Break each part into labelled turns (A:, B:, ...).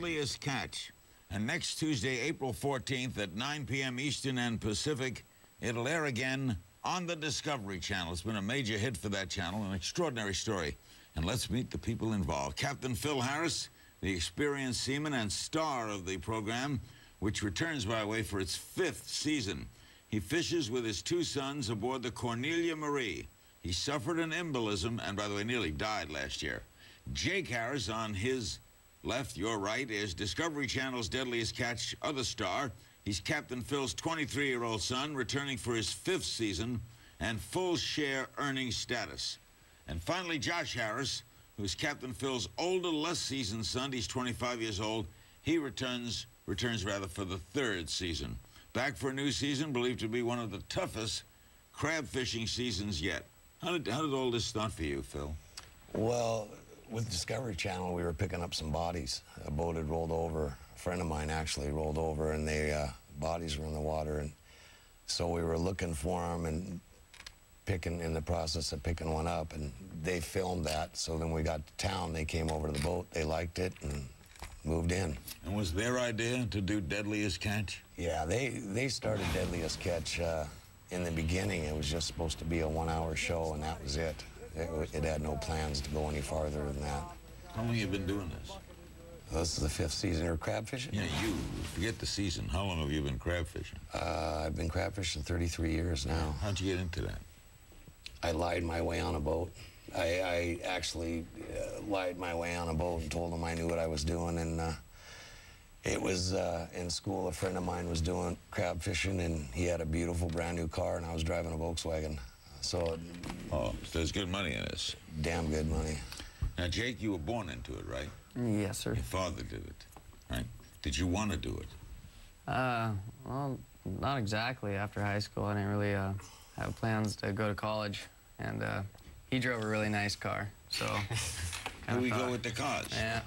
A: Catch. And next Tuesday, April 14th at 9 p.m. Eastern and Pacific, it'll air again on the Discovery Channel. It's been a major hit for that channel, an extraordinary story. And let's meet the people involved. Captain Phil Harris, the experienced seaman and star of the program, which returns, by the way, for its fifth season. He fishes with his two sons aboard the Cornelia Marie. He suffered an embolism and, by the way, nearly died last year. Jake Harris on his Left, your right, is Discovery Channel's Deadliest Catch other star. He's Captain Phil's 23-year-old son, returning for his fifth season and full share earning status. And finally, Josh Harris, who's Captain Phil's older, less seasoned son. He's 25 years old. He returns, returns rather, for the third season. Back for a new season, believed to be one of the toughest crab fishing seasons yet. How did, how did all this start for you, Phil?
B: Well, with Discovery Channel, we were picking up some bodies. A boat had rolled over. A friend of mine actually rolled over, and the uh, bodies were in the water. And so we were looking for them and picking in the process of picking one up. And they filmed that. So then we got to town. They came over to the boat. They liked it and moved in.
A: And was their idea to do Deadliest Catch?
B: Yeah, they they started Deadliest Catch uh, in the beginning. It was just supposed to be a one-hour show, and that was it. It, it, had no plans to go any farther than that.
A: How long have you been doing this?
B: This is the fifth season of crab fishing.
A: Yeah, you. Forget the season. How long have you been crab fishing?
B: Uh, I've been crab fishing 33 years now.
A: How'd you get into that?
B: I lied my way on a boat. I, I actually uh, lied my way on a boat and told them I knew what I was doing. And uh, it was uh, in school, a friend of mine was doing crab fishing, and he had a beautiful brand new car, and I was driving a Volkswagen. So.
A: Oh, so there's good money in this.
B: Damn good money.
A: Now, Jake, you were born into it, right?
C: Yes, sir.
A: Your father did it, right? Did you want to do it?
C: Uh, well, not exactly. After high school, I didn't really uh, have plans to go to college, and uh, he drove a really nice car, so.
A: Here we go with the cars.
C: Yeah.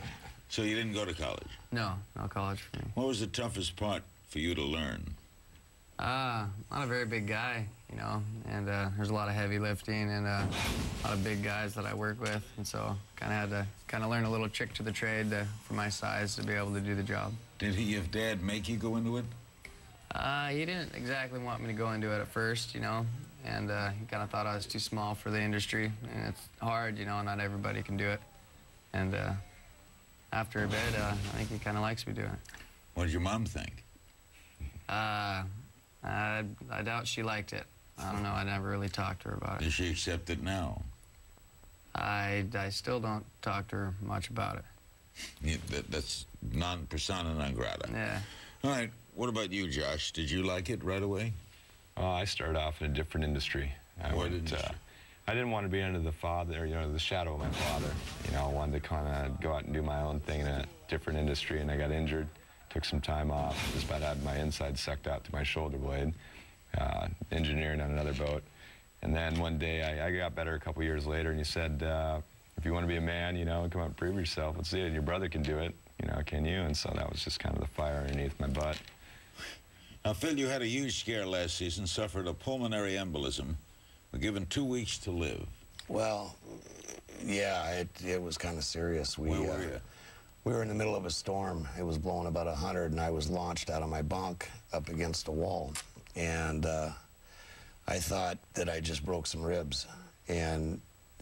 A: So you didn't go to college?
C: No, no college for me.
A: What was the toughest part for you to learn?
C: Uh, not a very big guy, you know, and uh, there's a lot of heavy lifting and uh, a lot of big guys that I work with, and so kind of had to kind of learn a little trick to the trade to, for my size to be able to do the job.
A: Did he, if Dad, make you go into it?
C: Uh, he didn't exactly want me to go into it at first, you know, and uh, he kind of thought I was too small for the industry, and it's hard, you know, not everybody can do it. And uh, after a bit, uh, I think he kind of likes me doing it.
A: What did your mom think?
C: Uh, I, I doubt she liked it. I don't know. I never really talked to her about it.
A: Does she accept it now?
C: I, I still don't talk to her much about it.
A: Yeah, that, that's non persona non grata.
C: Yeah.
A: All right. What about you, Josh? Did you like it right away?
D: Uh, I started off in a different industry. I
A: what
D: went,
A: industry?
D: Uh, I didn't want to be under the father, you know, the shadow of my father. You know, I wanted to kind of go out and do my own thing in a different industry, and I got injured took some time off. Just about had my inside sucked out to my shoulder blade, uh, engineering on another boat. And then one day I, I got better a couple years later, and he said, uh, if you want to be a man, you know, come out and prove yourself. Let's see it. Your brother can do it. You know, can you? And so that was just kind of the fire underneath my butt.
A: Now, Phil, you had a huge scare last season, suffered a pulmonary embolism, were given two weeks to live.
B: Well, yeah, it, it was kind of serious.
A: We, Where were uh, you?
B: We were in the middle of a storm. It was blowing about 100, and I was launched out of my bunk up against a wall. And uh, I thought that I just broke some ribs. And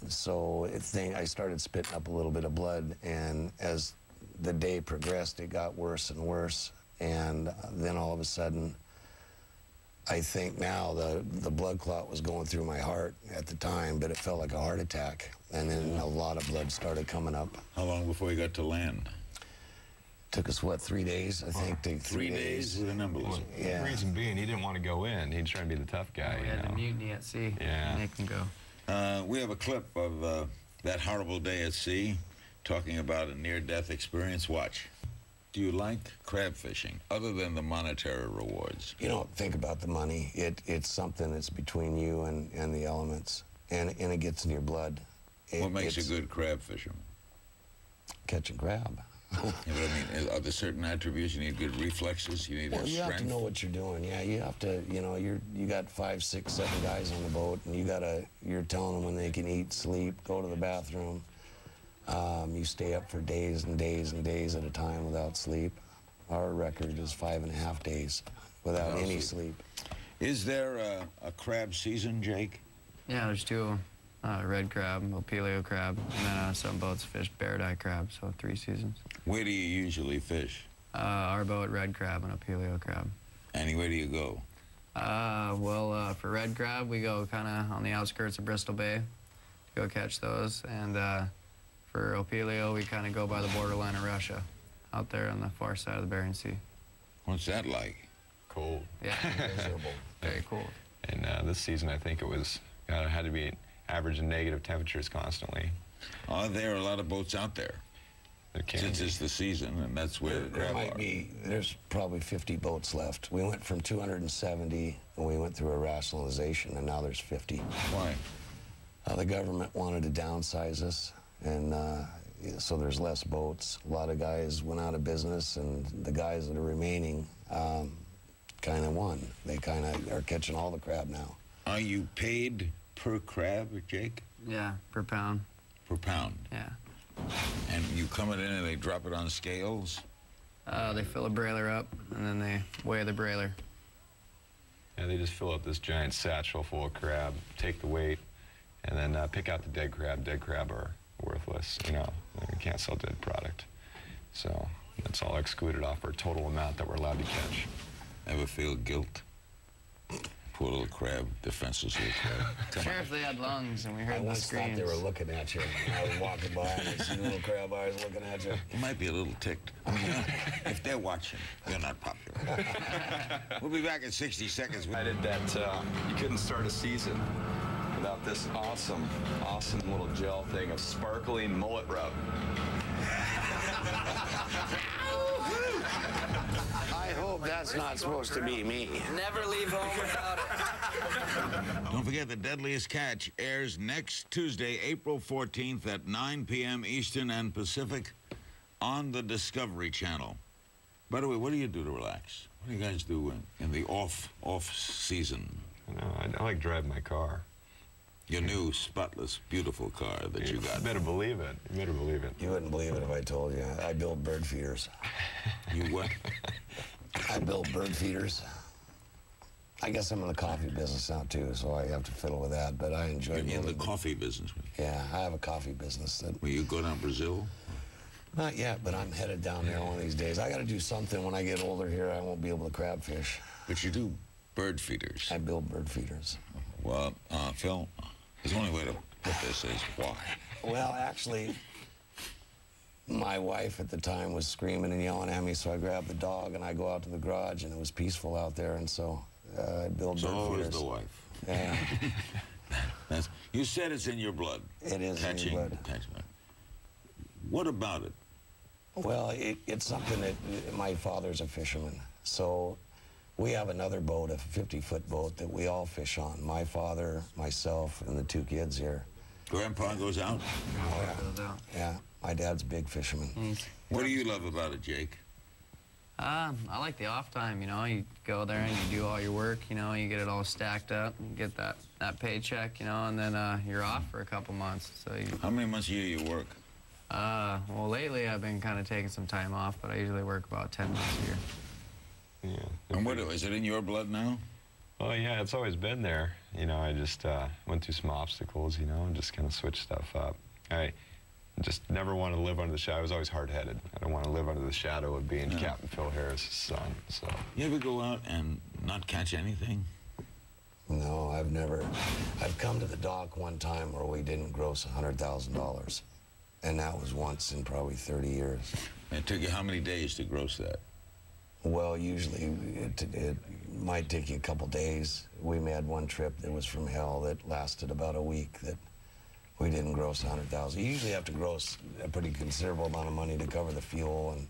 B: so thing, I started spitting up a little bit of blood. And as the day progressed, it got worse and worse. And then all of a sudden, I think now the, the blood clot was going through my heart at the time, but it felt like a heart attack. And then a lot of blood started coming up.
A: How long before you got to land?
B: Took us, what, three days, I think?
A: three, three days. days with an embolism. Well,
D: yeah. The reason being, he didn't want to go in. He'd try to be the tough guy.
C: Oh, we had know? mutiny at sea.
D: Yeah.
C: Make him go.
A: Uh, we have a clip of uh, that horrible day at sea, talking about a near-death experience. Watch. Do you like crab fishing, other than the monetary rewards?
B: You don't think about the money. It, it's something that's between you and, and the elements, and, and it gets in your blood. It,
A: what makes a good crab fisherman?
B: Catching crab.
A: yeah, I mean, are there certain attributes? You need good reflexes. You need
B: well, you
A: strength.
B: have to know what you're doing. Yeah, you have to. You know, you're you got five, six, seven guys on the boat, and you gotta. You're telling them when they can eat, sleep, go to the bathroom. Um, you stay up for days and days and days at a time without sleep. Our record is five and a half days without
A: Without
B: any
A: sleep.
B: sleep.
A: Is there a, a crab season, Jake?
C: Yeah, there's two of 'em. Uh, red crab, Opilio crab, and then uh, some boats fish bairdi crab, so three seasons.
A: Where do you usually fish?
C: Uh, our boat, red crab and Opilio crab.
A: And where do you go?
C: Uh, well, uh, for red crab, we go kind of on the outskirts of Bristol Bay to go catch those. And uh, for Opilio, we kind of go by the borderline of Russia, out there on the far side of the Bering Sea.
A: What's that like?
D: Cold.
C: Yeah,
B: Miserable.
C: very cool.
D: And uh, this season, I think it was uh, had to be average and negative temperatures constantly.
A: Are there a lot of boats out there?
D: It can
A: Since
D: be.
A: it's the season, and that's where the
B: There might
A: are.
B: be, there's probably 50 boats left. We went from 270 and we went through a rationalization and now there's 50.
A: Why?
B: Uh, the government wanted to downsize us, and uh, so there's less boats. A lot of guys went out of business, and the guys that are remaining um, kind of won. They kind of are catching all the crab now.
A: Are you paid per crab, Jake?
C: Yeah, per pound.
A: Per pound?
C: Yeah.
A: And you come it in and they drop it on scales?
C: Uh, they fill a brailer up, and then they weigh the brailer.
D: Yeah, they just fill up this giant satchel full of crab, take the weight, and then uh, pick out the dead crab. Dead crab are worthless, you know. We can't sell dead product. So that's all excluded off our total amount that we're allowed to catch.
A: Ever feel guilt? Poor little crab, defenseless little crab. Come
C: Sure, if they had lungs and we
B: I
C: heard the
B: once thought
C: screams.
B: they were looking at you. I was walking by and I see little crab eyes looking at you.
A: You might be a little ticked. I mean, if they're watching, you're not popular. we'll be back in 60 seconds. with-
E: Decided that uh, you couldn't start a season without this awesome, awesome little gel thing of sparkling mullet rub.
B: I hope that's not supposed to be me.
C: Never leave home without it.
A: Don't forget the Deadliest Catch airs next Tuesday, April 14th at 9 p.m. Eastern and Pacific on the Discovery Channel. By the way, what do you do to relax? What do you guys do in, in the off off season?
D: You know, I, I like driving my car.
A: Your new spotless, beautiful car that you got.
D: better believe it. You better believe it.
B: You wouldn't believe it if I told you. I build bird feeders.
A: You what?
B: I build bird feeders. I guess I'm in the coffee business now too, so I have to fiddle with that. But I enjoy
A: You're in the coffee business.
B: Yeah, I have a coffee business that
A: Will you go down Brazil?
B: not yet, but I'm headed down there one of these days. I got to do something when I get older here. I won't be able to crab fish.
A: But you do bird feeders.
B: I build bird feeders.
A: Well, uh, Phil, the only way to put this is why.
B: Well, actually, my wife at the time was screaming and yelling at me, so I grabbed the dog and I go out to the garage, and it was peaceful out there, and so uh, I build
A: So
B: bird
A: always
B: feeders.
A: the wife.
B: Yeah,
A: That's, you said it's in your blood.
B: it is in
A: Catching.
B: your blood.
A: catching. What about it?
B: Well, it, it's something that my father's a fisherman, so we have another boat, a 50-foot boat that we all fish on. My father, myself, and the two kids here.
A: Grandpa goes out.
C: Goes out.
B: Yeah, my dad's a big fisherman.
A: What do you love about it, Jake?
C: Um, I like the off time, you know. You go there and you do all your work, you know. You get it all stacked up, you get that, that paycheck, you know, and then uh, you're off for a couple months. So you,
A: How many months a year you work?
C: uh, well, lately I've been kind of taking some time off, but I usually work about 10 months a year.
D: Yeah.
A: And what is it in your blood now?
D: Well, yeah, it's always been there. You know, I just uh, went through some obstacles, you know, and just kind of switched stuff up. I just never wanted to live under the shadow. I was always hard-headed. I don't want to live under the shadow of being Captain Phil Harris' son. So,
A: You ever go out and not catch anything?
B: No, I've never. I've come to the dock one time where we didn't gross $100,000, and that was once in probably 30 years.
A: It took you how many days to gross that?
B: Well, usually it, it might take you a couple days. We had one trip that was from hell that lasted about a week that we didn't gross 100000 You usually have to gross a pretty considerable amount of money to cover the fuel and,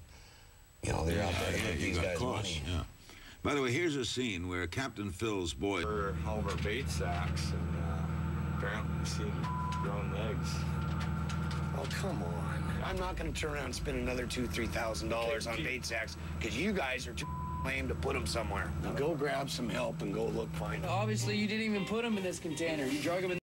B: you know, they're out there to
A: yeah,
B: give these guys
A: costs.
B: money.
A: Yeah. By the way, here's a scene where Captain Phil's boy.
E: For all of our bait sacks, and uh, apparently we've seen growing legs.
B: Oh, come on. I'm not going to turn around and spend another two, three thousand dollars on bait sacks because you guys are too lame to put them somewhere. Now go grab some help and go look find 'em.
F: Obviously, you didn't even put them in this container. You drug them in